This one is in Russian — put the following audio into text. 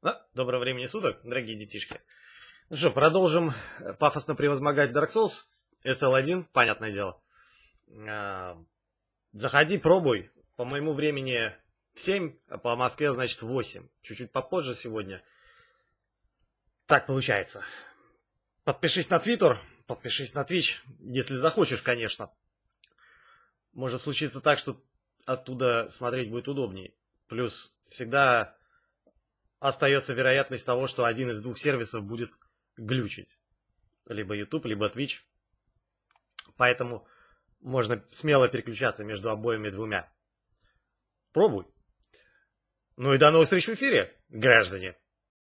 Доброго времени суток, дорогие детишки. Ну что, продолжим пафосно превозмогать Dark Souls. SL1, понятное дело. А, заходи, пробуй. По моему времени 7, а по Москве, значит, 8. Чуть-чуть попозже сегодня. Так получается. Подпишись на Твиттер, подпишись на Twitch, если захочешь, конечно. Может случиться так, что оттуда смотреть будет удобнее. Плюс всегда остается вероятность того, что один из двух сервисов будет глючить. Либо YouTube, либо Twitch. Поэтому можно смело переключаться между обоими двумя. Пробуй. Ну и до новых встреч в эфире, граждане.